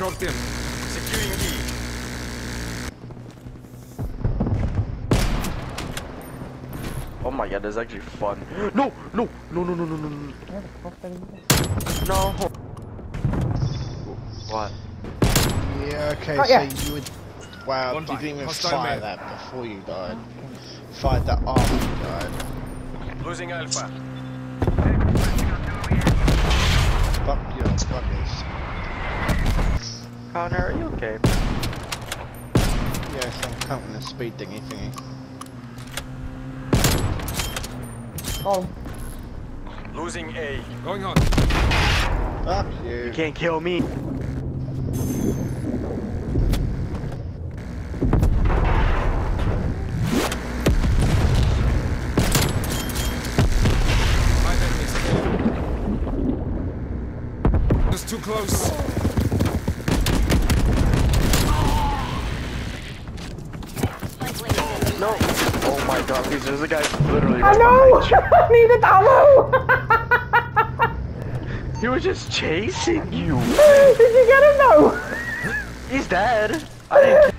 Marked him. Securing E. Oh my god, that's actually fun. No, no, no, no, no, no, no, no. Where the fuck are you? No. What? Yeah, okay, Oh, so you would. Wow, One you didn't even Hostile fire man. that before you died. Fired that after you died. Losing Alpha. Fuck your fuckers. Connor, are you okay? Yes, I'm counting the speed thingy thingy. Oh, Losing A. Going on. Fuck you. You can't kill me. Five enemies. Just too close. No. Oh my god, please, there's a guy literally I right know! behind I needed ammo! He was just chasing you. Did you get him though? He's dead. I didn't.